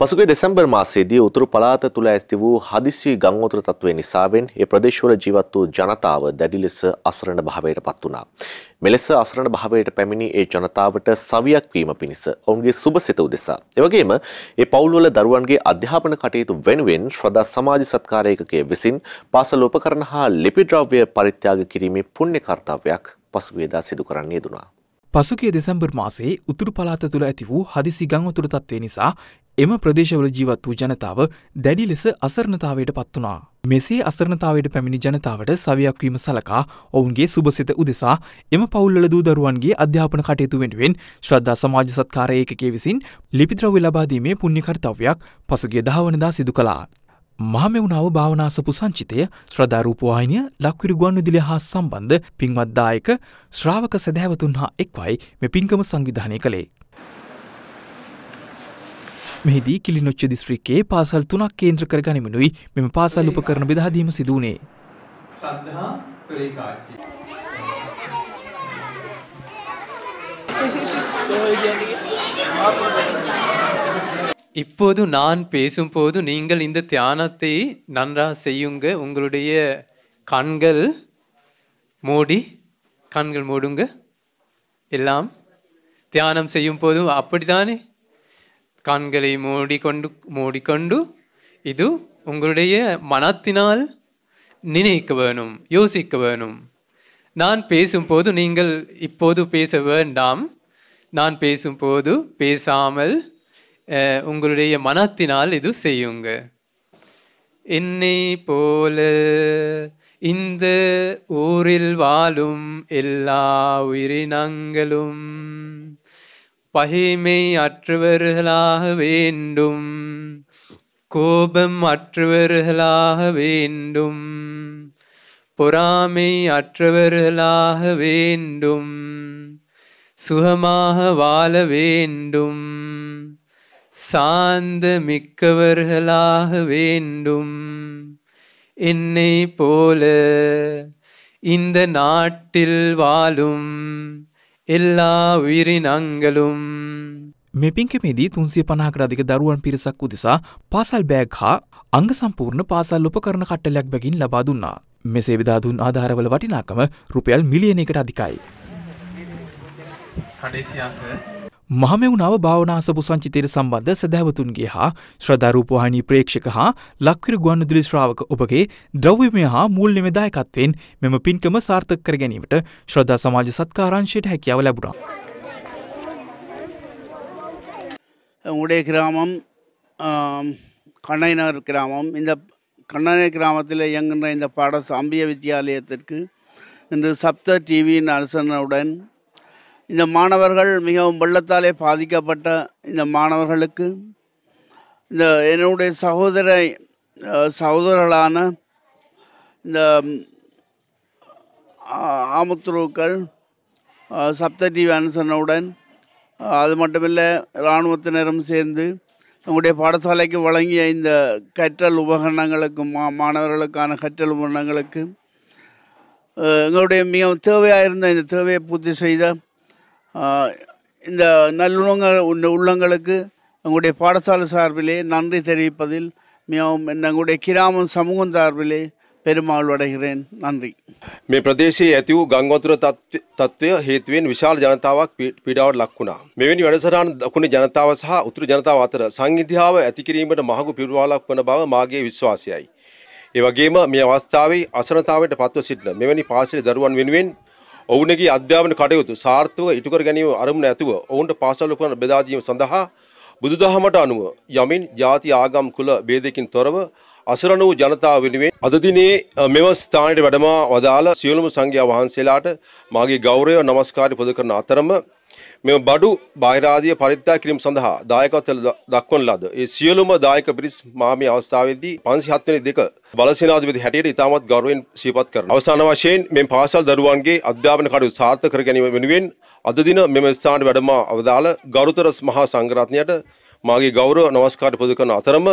පසුගේ දෙසැම්බර් මාසයේදී උතුරු පළාත තුළ ඇස්ති වූ හදිසි ගංවතුර තත්ත්වය නිසාවෙන් ඒ ප්‍රදේශවල ජීවත් වූ ජනතාව දැඩි ලෙස අසරණ භාවයට පත් වුණා. මෙලෙස අසරණ භාවයට පැමිණි ඒ ජනතාවට සවියක් වීම පිණිස ඔවුන්ගේ සුබසිත උදෙසා. එවැගේම ඒ පවුල්වල දරුවන්ගේ අධ්‍යාපන කටයුතු වෙනුවෙන් ශ්‍රද්ධා සමාජ සත්කාර ඒකකය විසින් පාසල උපකරණ හා ලිපි ද්‍රව්‍ය පරිත්‍යාග කිරීමේ පුණ්‍ය කර්තව්‍යයක් පසුගියදා සිදු කරන්න යෙදුණා. පසුගේ දෙසැම්බර් මාසේ උතුරු පලාත තුළ ඇති වූ හදිසි ගංවතුර තත්වය නිසා එම ප්‍රදේශවල ජීවත් වූ ජනතාව දැඩි ලෙස අසරණතාවයට පත් වනා. මෙසේ අසරණතාවයට පැමිණි ජනතාවට සවයක්වීම සලකා ඔවුන්ගේ සුභසිත උදෙසා එම පවුල්ල දූදරුවන්ගේ අධ්‍යාපන කටයුතු වෙනුවෙන් ශ්‍රද්ධා සමාජ සත්කාර ඒකකේ විසින් ලිපිද්‍රව්‍ය ලබාදීමේ පුණ්‍යකර්තව්‍යයක් පසුගේ දහවනදා සිදු කලා. මහමෙවුනාව භාවනාසපු සංචිතය ශ්‍රධාරූපවාහිනිය ලක්විරු ගුවන්විදිලි හා සම්බන්ධ පින්වත්දායක ශ්‍රාවක සැදැවතුන් හා එක්වයි මෙ පින්කම සංවිධානය කළේ. මෙහිදී කිලිනොච්ච දිස්ත්‍රික්කේ පාසල් තුනක් කේන්ද්‍ර කර ගනිමනුයි මෙම පාසල් උපකරන බෙදහදීම සිදුවනේ. ශ්‍රද්ධහා ප්‍රේකාචි. இப்போது நான் பேசும்போது நீங்கள் இந்த தியானத்தை நன்றாக செய்யுங்க உங்களுடைய கண்கள் மூடி கண்கள் மூடுங்க எல்லாம் தியானம் செய்யும் போது அப்படித்தானே கண்களை மூடிக்கொண்டு மூடிக்கொண்டு இது உங்களுடைய மனத்தினால் நினைக்க வேணும் யோசிக்க வேணும். நான் பேசும்போது நீங்கள் இப்போது பேச வேண்டாம். நான் பேசும்போது பேசாமல் உங்களுடைய மனத்தினால் இது செய்யுங்க. என்னை போல இந்த ஊரில் வாழும் எல்லா உயிரினங்களும் பகைமை அற்றவர்களாக வேண்டும். கோபம் அற்றவர்களாக வேண்டும். பொறாமை அற்றவர்களாக வேண்டும். சுகமாக வாழ வேண்டும். சாந்த மிக்கவர்களாக வேண்டும். என்னை போல இந்த நாட்டில் வாழும் එල්ලා විරිනංගලුම් මේ පින්කමේදී තුන්සිය පනාකට අධික දරුවන් පිරිසක් උදෙසා පාසල් බෑග් හා අංග සම්පූර්ණ පාසල් උපකරණ කට්ටලයක් බැගින් ලබා දුන්නා. මෙසේ විදාදුන් ආධාරවල වටිනාකම රුපියල් මිලියනයකට අධිකයි. කඩේසියක මහමෙවුනාව භාවනාසපු සංචිතයට සම්බන්ධ සැදැවතුන්ගේ හා ශ්‍රධරූපවාහිනී ප්‍රේක්ෂක හා ලක්විර ගුවන්නුදුලි ශ්‍රාවක ඔබගේ ද්‍රව්‍යමය හා මුල් නිමදායකත්වයෙන් මෙම පින්කම සාර්ථක කර ගැනීමට ශ්‍රද්ධා සමාජ සත්කාරංශයට හැකියාව ලැබුණා. உங்களுடைய கிராமம் ஆம், கண்ணைநகர் கிராமம் இந்த கண்ணனை கிராமத்தில் இயங்குகின்ற இந்த பாட அம்பிய வித்தியாலயத்திற்கு இன்று சப்த டிவியின் அரசனுடன் இந்த மாணவர்கள் மிகவும் வெள்ளத்தாலே பாதிக்கப்பட்ட இந்த மாணவர்களுக்கு இந்த என்னுடைய சகோதர சகோதரர்களான இந்த ஆமுத்துருக்கள் சப்த டிவி அனுசரணுடன் அது மட்டுமில்லை இராணுவத்தினரும் சேர்ந்து நம்முடைய பாடசாலைக்கு வழங்கிய இந்த கற்றல் உபகரணங்களுக்கு மா மாணவர்களுக்கான கற்றல் உபகரணங்களுக்கு எங்களுடைய மிகவும் தேவையாக இருந்த இந்த தேவையை பூர்த்தி செய்த இந்த நல்லுள்ளங்கள் உள்ள உள்ளங்களுக்கு எங்களுடைய பாடசாலை சார்பிலே நன்றி தெரிவிப்பதில் மிகவும் எங்களுடைய கிராமம் சமூகம் சார்பிலே பெருமாள் அடைகிறேன் நன்றி මේ ප්‍රදේශයේ ඇති වූ ගංවතුර තත්ත්ව- තත්ත්වය හේතුවෙන් විශාල ජනතාවක් පී- පීඩාවට ලක් වුණා. මෙවැනි වැඩසටහන දකුණු ජනතාව සහ උතුරු ජනතාව අතර සංහිඳියාව ඇති කිරීමට මහඟු පිරුවාලක් වන බව මාගේ විශ්වාසයයි. ඒ වගේම මේ අවස්ථාවේ අසනතාවට පත්ව සිටින මෙවැනි පාසලේ දරුවන් වෙනුවෙන් ඔවුන්ගේ අධ්‍යාපන කටයුතු සාර්ථකව ඉටු කර ගැනීම අරමුණ ඇතුව ඔවුන්ට පාසල් උපකරණ බෙදා දීම සඳහා බුදුදහමට අනුව යමින් ಜಾති ආගම් කුල ભેදකින් තොරව අසරණ වූ ජනතාව වෙනුවෙන් අද දිනේ අ, මෙම ස්ථානයට වැඩමා වදාළ සියලුම සංඝයා වහන්සේලාට මාගේ ගෞරවය නමස්කාරය පුද කරන අතරම මෙම බඩු බාහිරාදිය පරිත්‍යාග කිරීම සඳහා දායකත්වය ද- දක්වන ලද ඒ සියලුම දායක පිරිස් මා මේ අවස්ථාවේදී 507 වෙනි දෙක බලසේනාධිපති හැටියට ඉතාමත් ගෞරවයෙන් සිහිපත් කරනවා. අවසාන වශයෙන් මෙම පාසල් දරුවන්ගේ අධ්‍යාපන කටයුතු සාර්ථක කර ගැනීම වෙනුවෙන් අද දින මෙම ස්ථානයට වැඩමා අවදාළ ගෞරවතර මහා සංඝරත්නයට මාගේ ගෞරව නමස්කාර පුද කරන අතරම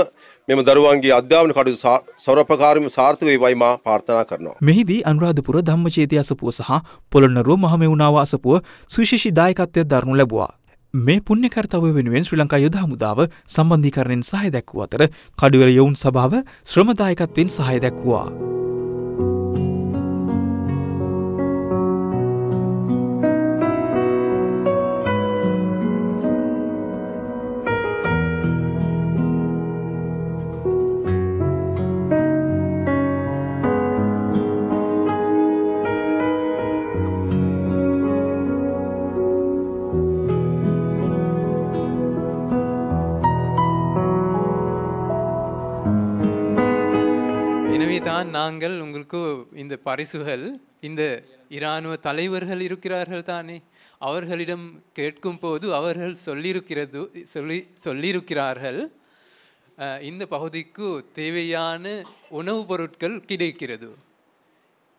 මෙම දරුවන්ගේ අධ්‍යාපන කටයුතු සා- සර්වප්‍රකාරම සාර්ථක වේවයි මා ප්‍රාර්ථනා කරනවා. මෙහිදී අනුරාධපුර ධම්මචේතිය අසපුව සහ පොළොන්නරුව මහමෙවුනාව අසපුව සුශේෂි දායකත්වය දරනු ලැබවා. මේ පුුණ්‍ය කර්තව වෙනුවෙන් ශ්‍රී ලංකා යුද හමුදාව සම්බන්ධීකරණයෙන් සහය දැක්වූ අතර කඩුවල යොවුන් සභාව ශ්‍රමදායකත්වෙන් සහය දැක්වවා. நாங்கள் உங்களுக்கு இந்த பரிசுகள் இந்த இராணுவ தலைவர்கள் இருக்கிறார்கள் தானே? அவர்களிடம் கேட்கும் போது அவர்கள் சொல்லியிருக்கிறது சொல்லி சொல்லியிருக்கிறார்கள் இந்த பகுதிக்கு தேவையான உணவுப் பொருட்கள் கிடைக்கிறது.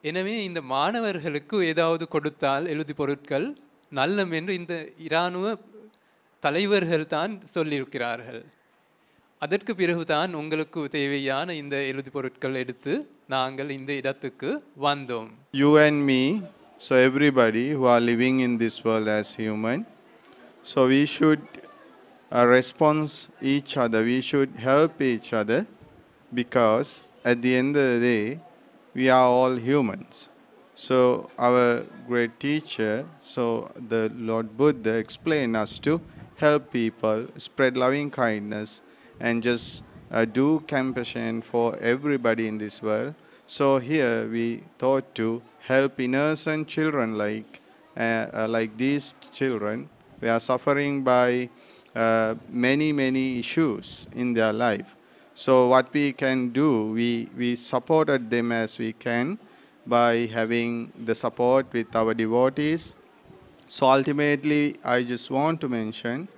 எனவே இந்த மாணவர்களுக்கு ஏதாவது கொடுத்தால் எழுதி பொருட்கள் நல்லம் என்று இந்த இராணுவ தலைவர்கள் தான் சொல்லியிருக்கிறார்கள். அதற்கு பிறகுதான் உங்களுக்கு தேவையான இந்த எழுதி பொருட்கள் எடுத்து நாங்கள் இந்த இடத்துக்கு வந்தோம். You and me so everybody who are living in this world as human so we should response each other we should help each other because at the end day we are all humans so our great teacher so the lord Buddha explain us to help people spread loving kindness and just uh, do compassion for everybody in this world. So here we thought to help innocent children like uh, uh, like these children. They are suffering by uh, many many issues in their life. So what we can do, we we supported them as we can by having the support with our devotees. So ultimately, I just want to mention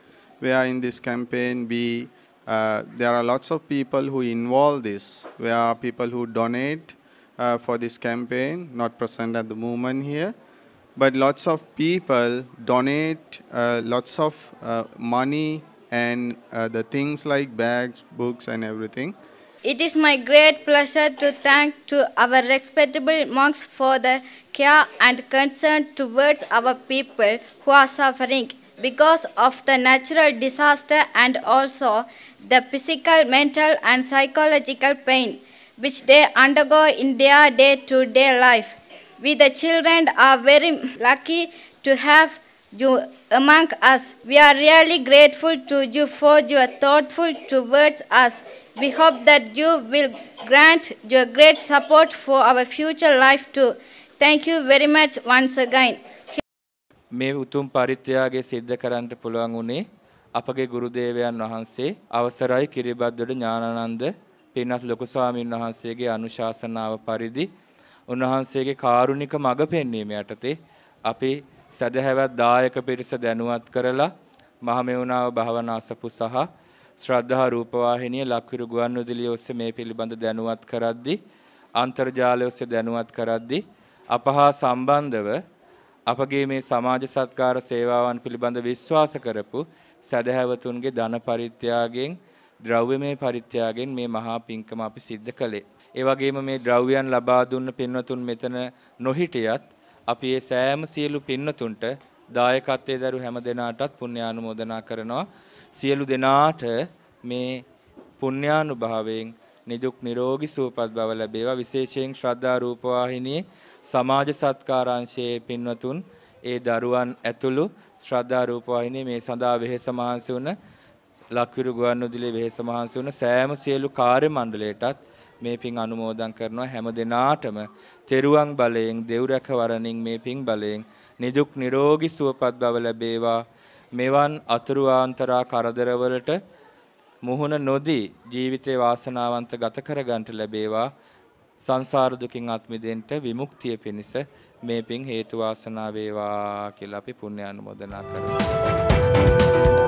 where in this campaign we uh, there are lots of people who involve this. There are people who donate uh, for this campaign, not present at the moment here, but lots of people donate uh, lots of uh, money and uh, the things like bags, books, and everything. It is my great pleasure to thank to our respectable monks for the care and concern towards our people who are suffering because of the natural disaster and also the physical, mental and psychological pain which they undergo in their day-to-day life. We the children are very lucky to have you among us. We are really grateful to you for your thoughtful towards us. We hope that you will grant your great support for our future life too. Thank you very much once again. මේ උතුම් පරිත්‍යාගය සිද්ධ කරන්නට පුළුවන් වුණේ අපගේ ගුරුදේවයන් වහන්සේ අවසරයි කිරිබද්දොඩ ඥානානන්ද පින්වත් ලොකු ස්වාමීන් වහන්සේගේ අනුශාසනාව පරිදි උන්වහන්සේගේ කාරුණික මඟ පෙන්වීම යටතේ අපි සදහැවත් දායක පිරිස දැනුවත් කරලා මහමෙවුනාව භාවනා අසපු සහ ශ්‍රද්ධා රූපවාහිනිය ලක්විරු ගුවන්විදුලිය ඔස්සේ මේ පිළිබඳ දැනුවත් කරද්දී අන්තර්ජාලය ඔස්සේ දැනුවත් කරද්දී අපහා සම්බන්ධව අපගේ මේ සමාජ සත්කාර සේවාවන් පිළිබඳ විශ්වාස කරපු සදහැවතුන්ගේ ධන පරිත්‍යාගයෙන් ද්‍රව්‍යමය පරිත්‍යාගයෙන් මේ මහා පින්කම අපි සිද්ධ කළේ. ඒ වගේම මේ ද්‍රව්‍යයන් ලබා දුන්න පින්වතුන් මෙතන නොහිටියත් අපි ඒ සෑම සියලු පින්වතුන්ට දායකත්වයේ දරු හැම දෙනාටත් පුණ්‍යානුමෝදනා කරනවා. සියලු දෙනාට මේ පුණ්‍යානුභාවයෙන් නිදුක් නිරෝගී සුවපත් බව ලැබේවා. විශේෂයෙන් ශ්‍රද්ධා රූපවාහිනියේ සමාජ සත්කාරාංශයේ පින්වතුන් ඒ දරුවන් ඇතුළු ශ්‍රද්ධා රූපවාහිනියේ මේ සඳහා වෙහෙස මහන්සි වුණ ලක්විරු ගුවන්විදුලියේ වෙහෙස මහන්සි වුණ සෑම සියලු කාර්ය මණ්ඩලයටත් මේ පින් අනුමෝදන් කරනවා. හැම දිනාටම තෙරුවන් බලයෙන් දෙව් රැකවරණින් මේ පින් බලයෙන් නිදුක් නිරෝගී සුවපත් බව ලැබේවා. මෙවන් අතුරු ආන්තරා කරදරවලට මුහුණ නොදී ජීවිතේ වාසනාවන්ත ගත කරගන්නට ලැබේවා. සංසාර දුකින් අත් මිදෙන්න විමුක්තිය පිණිස මේ පින් හේතු වාසනා වේවා කියලා අපි පුණ්‍ය අනුමෝදනා කරමු.